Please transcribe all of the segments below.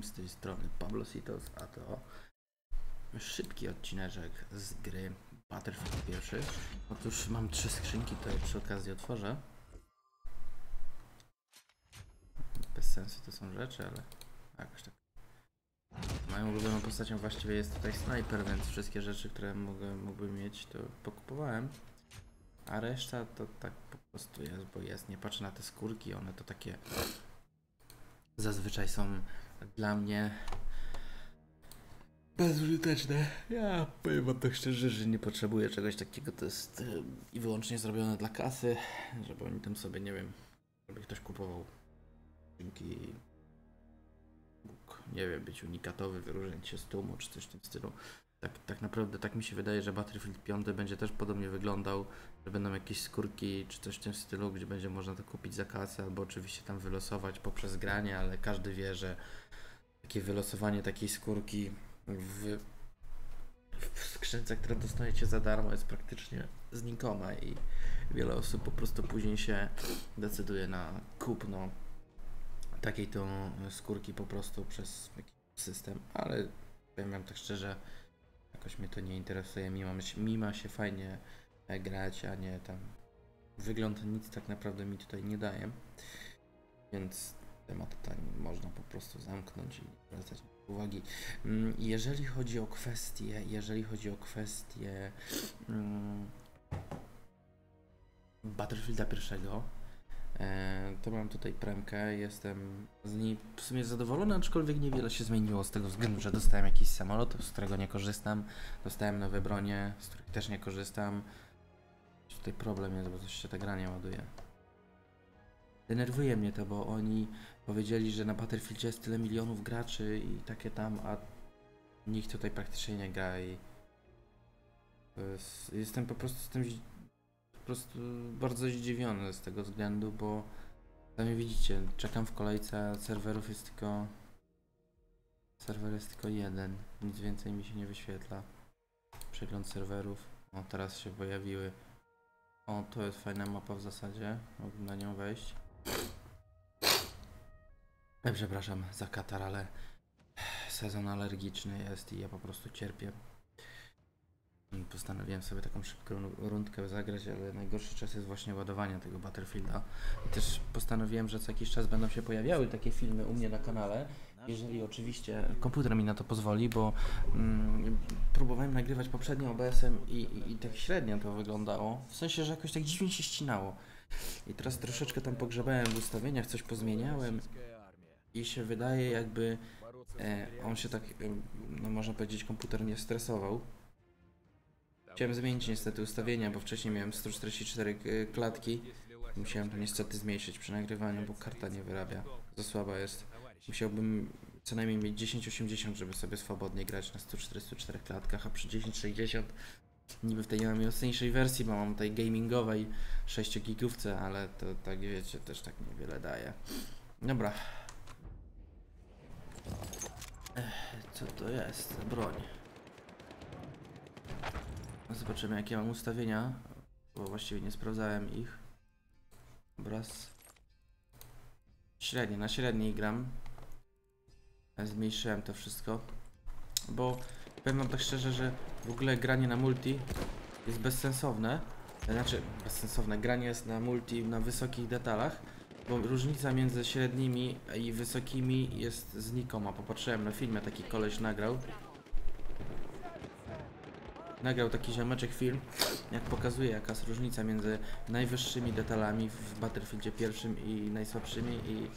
wszystkim, z tej strony Pablo Sitos, a to szybki odcineczek z gry Battlefield pierwszy. Otóż mam trzy skrzynki, to je przy okazji otworzę. Bez sensu to są rzeczy, ale jakoś tak. Moją ulubioną postacią właściwie jest tutaj snajper, więc wszystkie rzeczy, które mogę, mógłbym mieć, to pokupowałem. A reszta to tak po prostu jest, bo jest. Nie patrzę na te skórki, one to takie zazwyczaj są dla mnie bezużyteczne. Ja powiem wam tak szczerze, że nie potrzebuję czegoś takiego. To jest i wyłącznie zrobione dla kasy, żeby oni tam sobie, nie wiem, żeby ktoś kupował dzięki nie wiem, być unikatowy, wyróżnić się z tłumu, czy coś w tym stylu. Tak, tak naprawdę tak mi się wydaje, że Battlefield 5 będzie też podobnie wyglądał, że będą jakieś skórki czy coś w tym stylu, gdzie będzie można to kupić za kasę, albo oczywiście tam wylosować poprzez granie, ale każdy wie, że takie wylosowanie takiej skórki w, w skrzynce, które dostajecie za darmo jest praktycznie znikome i wiele osób po prostu później się decyduje na kupno takiej to skórki po prostu przez jakiś system, ale powiem wam tak szczerze, jakoś mnie to nie interesuje, mimo mimo się fajnie e, grać, a nie tam wygląd nic tak naprawdę mi tutaj nie daje, więc temat ten można po prostu zamknąć i zwracać uwagi. Mm, Jeżeli chodzi o kwestie, jeżeli chodzi o kwestie mm, Battlefielda pierwszego, to mam tutaj premkę, jestem z niej w sumie zadowolony, aczkolwiek niewiele się zmieniło z tego względu, że dostałem jakiś samolot, z którego nie korzystam, dostałem nowe bronie, z których też nie korzystam. Tutaj problem jest, bo coś się ta gra nie ładuje. Denerwuje mnie to, bo oni powiedzieli, że na Battlefieldzie jest tyle milionów graczy i takie tam, a nikt tutaj praktycznie nie gra i jest, jestem po prostu z tym po prostu bardzo zdziwiony z tego względu, bo sami widzicie, czekam w kolejce, serwerów jest tylko serwer jest tylko jeden, nic więcej mi się nie wyświetla. Przegląd serwerów, o teraz się pojawiły. O, to jest fajna mapa w zasadzie, mógłbym na nią wejść. E, Przepraszam za katar, ale sezon alergiczny jest i ja po prostu cierpię. Postanowiłem sobie taką szybką rundkę zagrać, ale najgorszy czas jest właśnie ładowania tego Battlefielda. I też postanowiłem, że co jakiś czas będą się pojawiały takie filmy u mnie na kanale, jeżeli oczywiście komputer mi na to pozwoli, bo mm, próbowałem nagrywać poprzednio OBS-em i, i, i tak średnio to wyglądało. W sensie, że jakoś tak dziwnie się ścinało. I teraz troszeczkę tam pogrzebałem w ustawieniach, coś pozmieniałem i się wydaje jakby e, on się tak, e, no można powiedzieć, komputer nie stresował. Chciałem zmienić niestety ustawienia, bo wcześniej miałem 144 k- klatki. Musiałem to niestety zmniejszyć przy nagrywaniu, bo karta nie wyrabia. Za słaba jest. Musiałbym co najmniej mieć 1080, żeby sobie swobodnie grać na 144 klatkach, a przy 1060 niby w tej najmocniejszej wersji, bo mam tej gamingowej 6 gigówce, ale to tak wiecie, też tak niewiele daje. Dobra. Ech, co to jest? Broń. Zobaczymy jakie mam ustawienia, bo właściwie nie sprawdzałem ich. Obraz. Średnie, na średniej gram. Zmniejszyłem to wszystko, bo powiem wam tak szczerze, że w ogóle granie na multi jest bezsensowne. Znaczy, bezsensowne, granie jest na multi na wysokich detalach, bo różnica między średnimi i wysokimi jest znikoma. Popatrzyłem na filmie, taki koleś nagrał. Nagrał taki ziomeczek film, jak pokazuje jaka jest różnica między najwyższymi detalami w Battlefieldzie pierwszym i najsłabszymi i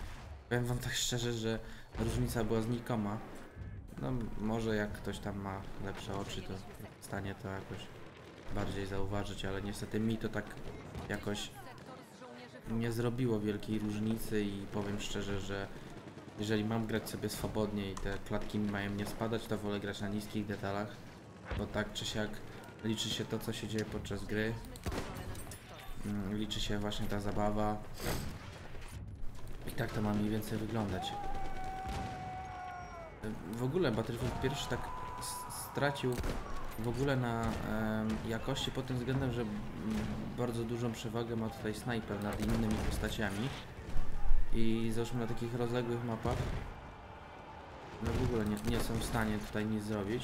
powiem wam tak szczerze, że różnica była znikoma. No może jak ktoś tam ma lepsze oczy, to w stanie to jakoś bardziej zauważyć, ale niestety mi to tak jakoś nie zrobiło wielkiej różnicy i powiem szczerze, że jeżeli mam grać sobie swobodnie i te klatki mają nie spadać, to wolę grać na niskich detalach, bo tak czy siak liczy się to, co się dzieje podczas gry. Mm, Liczy się właśnie ta zabawa. I tak to ma mniej więcej wyglądać. W ogóle Battlefield pierwszy tak stracił w ogóle na em, jakości pod tym względem, że bardzo dużą przewagę ma tutaj snajper nad innymi postaciami. I załóżmy na takich rozległych mapach no w ogóle nie, nie są w stanie tutaj nic zrobić.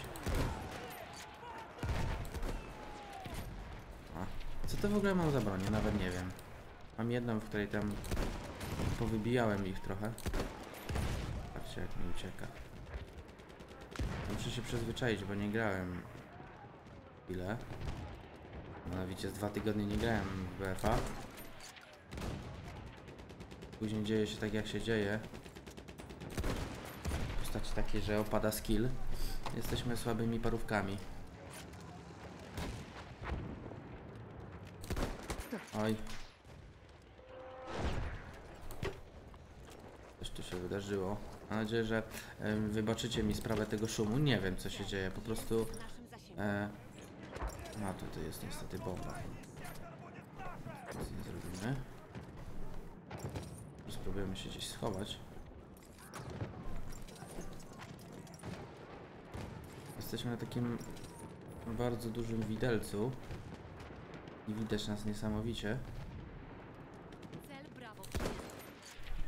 A, co to w ogóle mam za bronię? Nawet nie wiem. Mam jedną, w której tam powybijałem ich trochę. Patrzcie jak mi ucieka. Muszę się przyzwyczaić, bo nie grałem chwilę. Mianowicie z dwa tygodnie nie grałem w BFA. Później dzieje się tak jak się dzieje. W postaci takiej, że opada skill. Jesteśmy słabymi parówkami. Oj. Coś tu się wydarzyło. Mam nadzieję, że wybaczycie mi sprawę tego szumu. Nie wiem co się dzieje, po prostu... E, a tutaj jest niestety bomba. Nic nie zrobimy. Spróbujemy się gdzieś schować. Jesteśmy na takim bardzo dużym widelcu. I widać nas niesamowicie.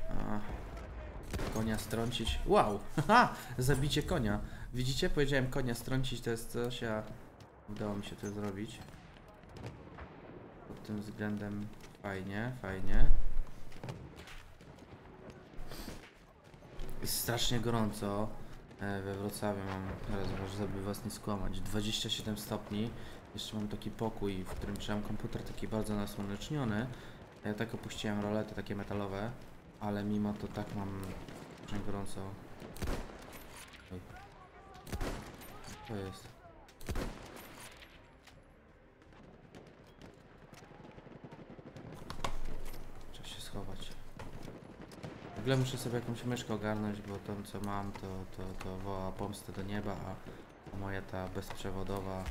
A, konia strącić. Wow! Haha! Zabicie konia. Widzicie? Powiedziałem konia strącić, to jest coś, a udało mi się to zrobić. Pod tym względem fajnie, fajnie. Jest strasznie gorąco e, we Wrocławiu. Mam, teraz może żeby was nie skłamać, 27 stopni. Jeszcze mam taki pokój, w którym trzymam komputer taki bardzo nasłoneczniony. Ja tak opuściłem rolety takie metalowe, ale mimo to tak mam gorąco. Oj. Co jest? Trzeba się schować. W ogóle muszę sobie jakąś myszkę ogarnąć, bo to co mam to, to, to woła pomstę do nieba, a moja ta bezprzewodowa,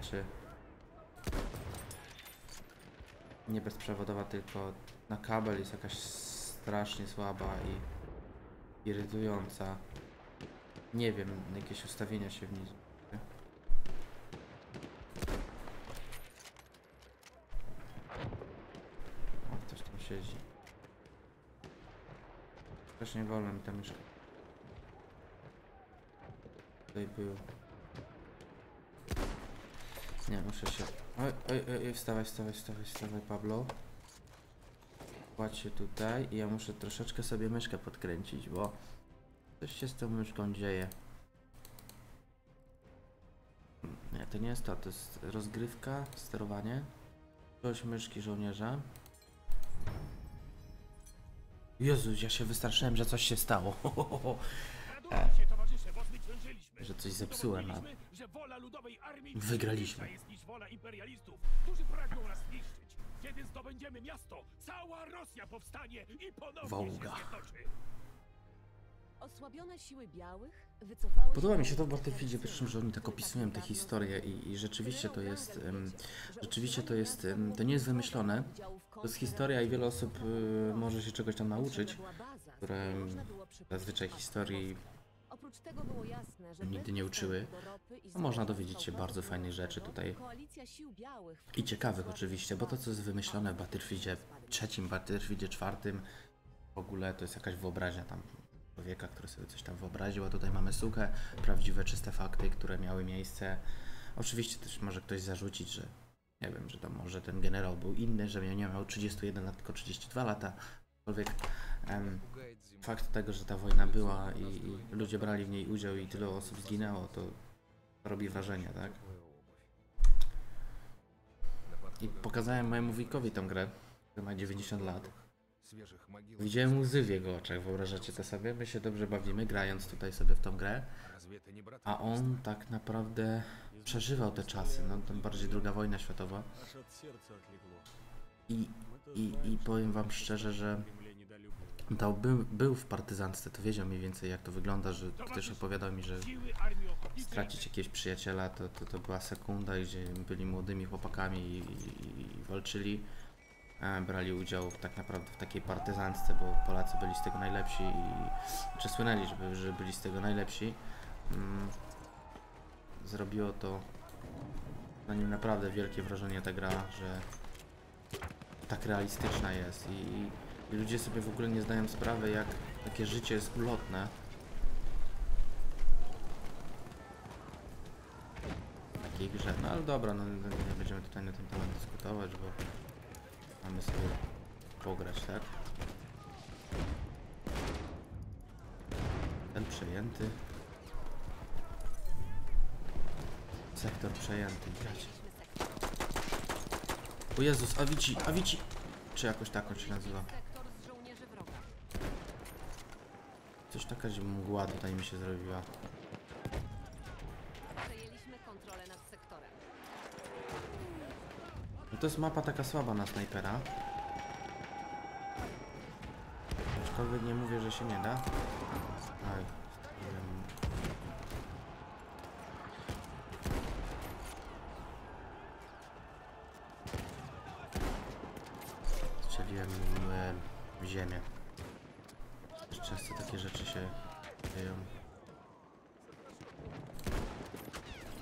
znaczy nie bezprzewodowa, tylko na kabel jest jakaś strasznie słaba i irytująca. Nie wiem, jakieś ustawienia się w niej. O, ktoś tam siedzi. Strasznie wolno mi ta myszka. Tutaj. Nie, muszę się... Oj, oj, oj, wstawaj, wstawaj, wstawaj, wstawaj, Pablo. Kładź się tutaj i ja muszę troszeczkę sobie myszkę podkręcić, bo coś się z tą myszką dzieje. Hmm, Nie, to nie jest to, to jest rozgrywka, sterowanie. Coś myszki żołnierza. Jezus, ja się wystraszyłem, że coś się stało. Zwyciężyliśmy. Że coś zepsułem, a Udowodniliśmy, że wola ludowej armii Wygraliśmy. silniejsza jest niż wola imperialistów, którzy pragną nas zniszczyć. Kiedy zdobędziemy miasto, cała Rosja powstanie i ponownie Wołga. Podoba mi się to w Battlefieldzie pierwszym, że oni tak opisują te historie i, i rzeczywiście to jest, że rzeczywiście to jest, em, to nie jest wymyślone. To jest historia i wiele osób y, może się czegoś tam nauczyć, które zazwyczaj historii nigdy nie uczyły. No, można dowiedzieć się bardzo fajnych rzeczy tutaj. i ciekawych oczywiście, bo to co jest wymyślone w Battlefieldzie trzecim, Battlefieldzie czwartym, w ogóle to jest jakaś wyobraźnia tam człowieka, który sobie coś tam wyobraził, a tutaj mamy suche, prawdziwe, czyste fakty, które miały miejsce. Oczywiście też może ktoś zarzucić, że nie wiem, że tam może ten generał był inny, że nie miał 31 lat, tylko 32 lata, aczkolwiek em, fakt tego, że ta wojna była i, i ludzie brali w niej udział i tyle osób zginęło, to robi wrażenie, tak? I pokazałem mojemu wujkowi tą grę, który ma 90 lat. Widziałem łzy w jego oczach, wyobrażacie to sobie? My się dobrze bawimy, grając tutaj sobie w tą grę, a on tak naprawdę przeżywał te czasy, no tym bardziej druga wojna światowa. I, i, i powiem wam szczerze, że to był, był w partyzantce, to wiedział mniej więcej jak to wygląda, że też opowiadał mi, że stracić jakiegoś przyjaciela to, to, to była sekunda, gdzie byli młodymi chłopakami i, i, i walczyli. E, brali udział w, tak naprawdę w takiej partyzantce, bo Polacy byli z tego najlepsi i czy żeby, że byli z tego najlepsi. Mm, zrobiło to na nim naprawdę wielkie wrażenie ta gra, że tak realistyczna jest i, i Ludzie sobie w ogóle nie zdają sprawy, jak takie życie jest ulotne. Takiej grze. No ale dobra, no, no nie będziemy tutaj na ten temat dyskutować, bo mamy sobie pograć, tak? Ten przejęty. Sektor przejęty, grać. O Jezus, Avicii, Avicii! Czy jakoś tak on się nazywa? Coś taka mgła tutaj mi się zrobiła. Przejęliśmy kontrolę nad sektorem. No to jest mapa taka słaba na snajpera. Aczkolwiek nie mówię, że się nie da. Aj, strzeliłem. E, w ziemię. Też Często takie rzeczy się dzieją.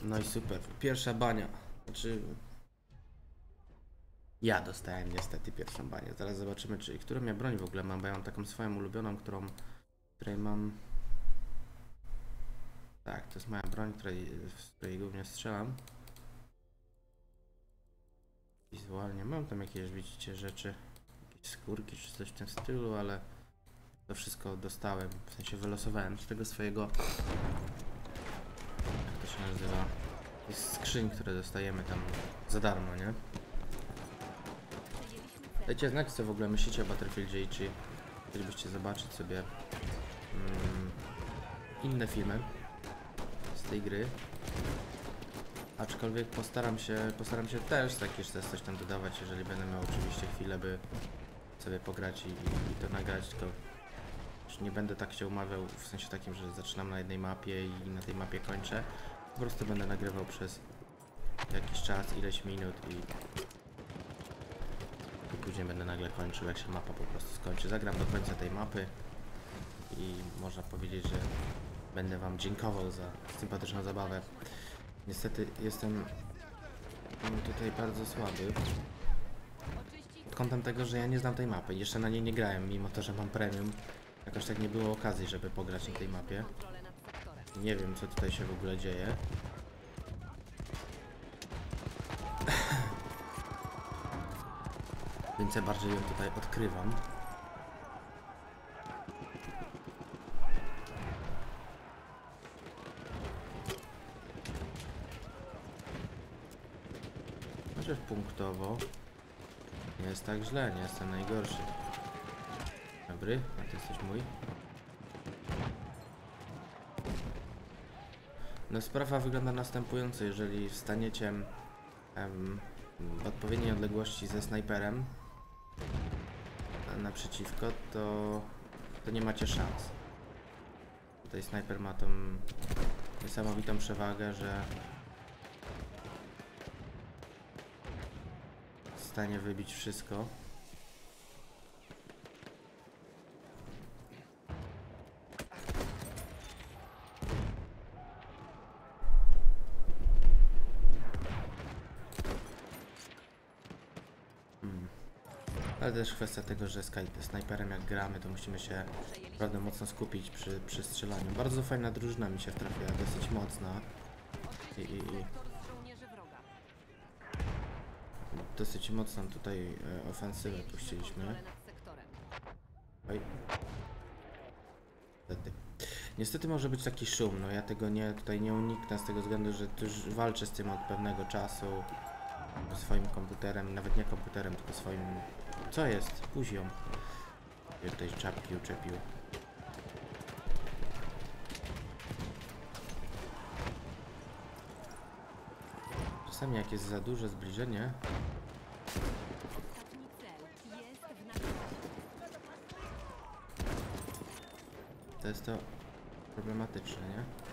No i super. Pierwsza bania. Znaczy, ja dostałem niestety pierwszą banię. Zaraz zobaczymy, czy którą ja broń w ogóle mam, bo ja mam taką swoją ulubioną, którą, której mam. Tak, to jest moja broń, której, której głównie strzelam. Wizualnie mam tam jakieś, widzicie, rzeczy, jakieś skórki czy coś w tym stylu, ale to wszystko dostałem, w sensie wylosowałem z tego swojego. Się nazywa? Z skrzyń, które dostajemy tam za darmo, nie? Dajcie znać, co w ogóle myślicie o Battlefieldzie i czy chcielibyście zobaczyć sobie mm, inne filmy z tej gry. Aczkolwiek postaram się, postaram się też takie też coś tam dodawać, jeżeli będę miał oczywiście chwilę, by sobie pograć i, i to nagrać, tylko nie będę tak się umawiał w sensie takim, że zaczynam na jednej mapie i na tej mapie kończę. Po prostu będę nagrywał przez jakiś czas, ileś minut i i później będę nagle kończył, jak się mapa po prostu skończy. Zagram do końca tej mapy i można powiedzieć, że będę Wam dziękował za sympatyczną zabawę. Niestety jestem tutaj bardzo słaby pod kątem tego, że ja nie znam tej mapy. Jeszcze na niej nie grałem, mimo to, że mam premium. Jakoś tak nie było okazji, żeby pograć na tej mapie. Nie wiem, co tutaj się w ogóle dzieje. Więc ja bardziej ją tutaj odkrywam. Chociaż punktowo nie jest tak źle, nie jestem najgorszy. Dobry, a ty jesteś mój. No sprawa wygląda następująco, jeżeli wstaniecie em, w odpowiedniej odległości ze snajperem naprzeciwko, to, to nie macie szans. Tutaj snajper ma tą niesamowitą przewagę, że w stanie wybić wszystko. Ale też kwestia tego, że snajperem jak gramy, to musimy się naprawdę mocno skupić przy, przy strzelaniu. Bardzo fajna drużyna mi się trafiła, dosyć mocna. I, i, i dosyć mocną tutaj e, ofensywę puściliśmy. Oj. Niestety. Niestety może być taki szum, no ja tego nie, tutaj nie uniknę z tego względu, że już walczę z tym od pewnego czasu. Swoim komputerem, nawet nie komputerem, tylko swoim... Co jest? Puzią. Ja tutaj czapki uczepił. Czasami jak jest za duże zbliżenie, to jest to problematyczne, nie?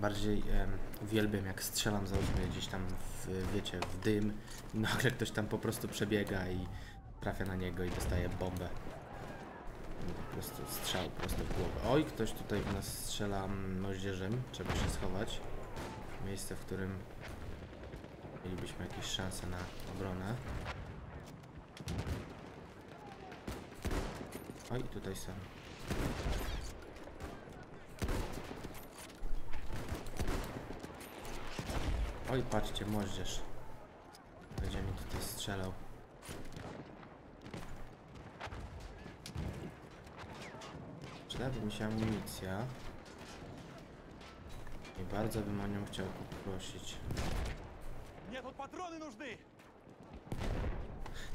Bardziej em, uwielbiam jak strzelam załóżmy gdzieś tam w, wiecie, w dym i nagle ktoś tam po prostu przebiega i trafia na niego i dostaje bombę. Po prostu strzał prosto w głowę. Oj, ktoś tutaj w nas strzela moździerzem, trzeba się schować. Miejsce, w którym mielibyśmy jakieś szanse na obronę. Oj, tutaj są. Oj, patrzcie, moździerz. Będzie mi tutaj strzelał. Przydałaby mi się amunicja. I bardzo bym o nią chciał poprosić. Мне тут патроны нужны!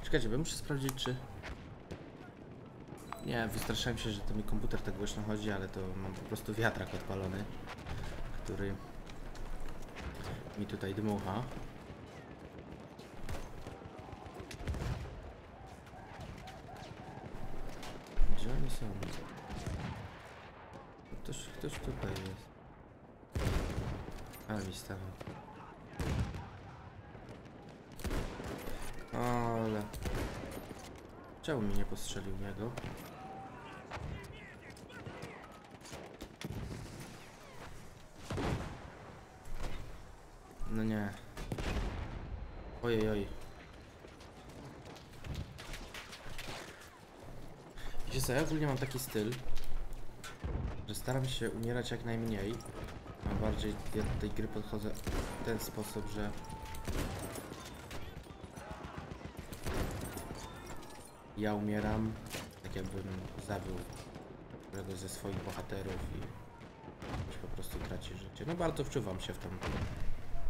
Czekajcie, bo muszę sprawdzić, czy... Nie, wystraszyłem się, że to mi komputer tak głośno chodzi, ale to mam po prostu wiatrak odpalony, który mi tutaj dmucha. Gdzie oni są? Ktoś, ktoś tutaj jest. Ale mi stanął. Ale... Czemu mi nie postrzelił niego? No nie. Ojej, oj. Wiecie co, ja ogólnie mam taki styl, że staram się umierać jak najmniej. A bardziej ja do tej gry podchodzę w ten sposób, że ja umieram, tak jakbym zabił któregoś ze swoich bohaterów i po prostu traci życie. No bardzo wczuwam się w tą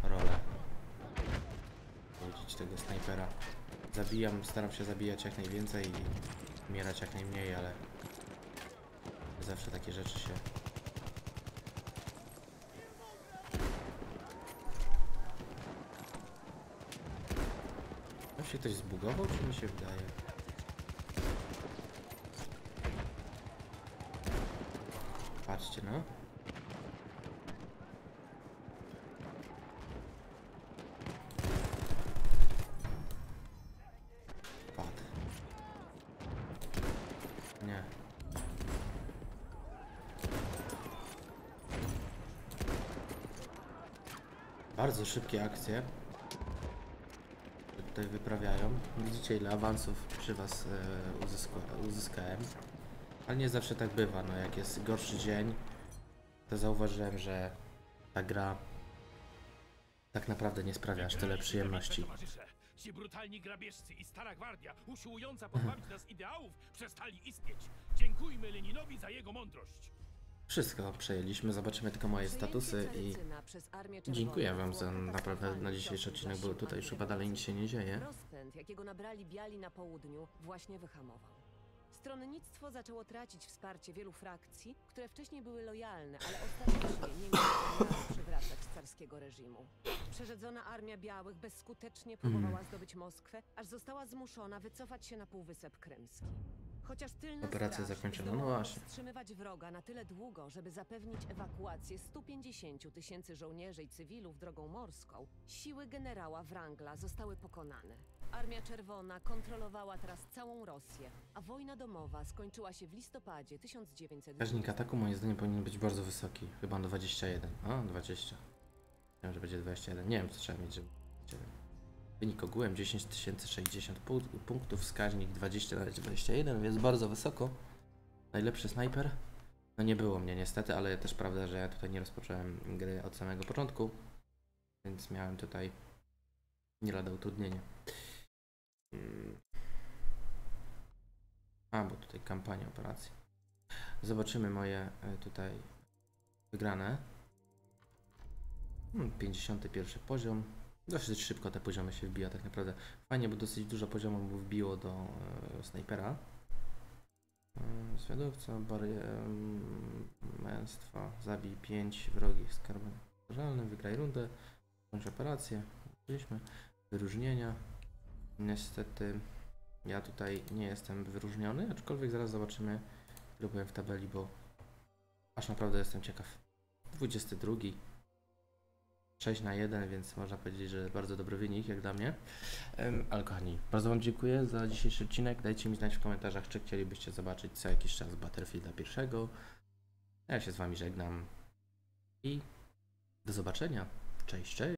rolę. Widzieć tego snajpera. Zabijam, staram się zabijać jak najwięcej i umierać jak najmniej, ale zawsze takie rzeczy się się ktoś zbugował, czy mi się wydaje? Patrzcie, no. Padł. Nie. Bardzo szybkie akcje tutaj wyprawiają. Widzicie ile awansów przy was e, uzyska, uzyskałem. Ale nie zawsze tak bywa, no jak jest gorszy dzień, to zauważyłem, że ta gra tak naprawdę nie sprawia aż tyle przyjemności. Ci brutalni grabieżcy i stara gwardia, usiłująca pozbawić nas ideałów, przestali istnieć. Dziękujmy Leninowi za jego mądrość. Wszystko przejęliśmy, zobaczymy tylko moje statusy i dziękuję wam za naprawdę na dzisiejszy odcinek, bo tutaj już chyba dalej nic się nie dzieje. Rozpęd, jakiego nabrali biali na południu, właśnie wyhamował. Stronnictwo zaczęło tracić wsparcie wielu frakcji, które wcześniej były lojalne, ale ostatecznie nie miały przywracać carskiego reżimu. Przerzedzona armia białych bezskutecznie próbowała zdobyć Moskwę, aż została zmuszona wycofać się na Półwysep Krymski. Chociaż tylna Operacja straż zakończona, no właśnie. powstrzymywać wroga na tyle długo, żeby zapewnić ewakuację 150 tysięcy żołnierzy i cywilów drogą morską, siły generała Wrangla zostały pokonane. Armia Czerwona kontrolowała teraz całą Rosję, a wojna domowa skończyła się w listopadzie 1920. Wskaźnik ataku moim zdaniem powinien być bardzo wysoki. Chyba 21. A, 20. Wiem, że będzie 21. Nie wiem, co trzeba mieć, żeby... 21. Wynik ogółem 10 060 pu- punktów, wskaźnik 20 na 21, więc bardzo wysoko. Najlepszy snajper. No nie było mnie niestety, ale też prawda, że ja tutaj nie rozpocząłem gry od samego początku, więc miałem tutaj nie lada utrudnienie. Mm. A, bo tutaj kampania operacji. Zobaczymy moje e, tutaj wygrane. Hmm, 51 poziom. Dosyć szybko te poziomy się wbija tak naprawdę. Fajnie, bo dosyć dużo poziomów mu wbiło do e, snajpera. E, Zwiadowca, barier, męstwa, zabij 5 wrogich skarbem wygraj rundę, kończ operację, byliśmy, wyróżnienia. Niestety ja tutaj nie jestem wyróżniony, aczkolwiek zaraz zobaczymy ile w tabeli, bo aż naprawdę jestem ciekaw. 22. 6 na 1, więc można powiedzieć, że bardzo dobry wynik jak dla mnie. Ale kochani, bardzo Wam dziękuję za dzisiejszy odcinek. Dajcie mi znać w komentarzach, czy chcielibyście zobaczyć co jakiś czas Battlefielda pierwszego. Ja się z Wami żegnam i do zobaczenia. Cześć, cześć.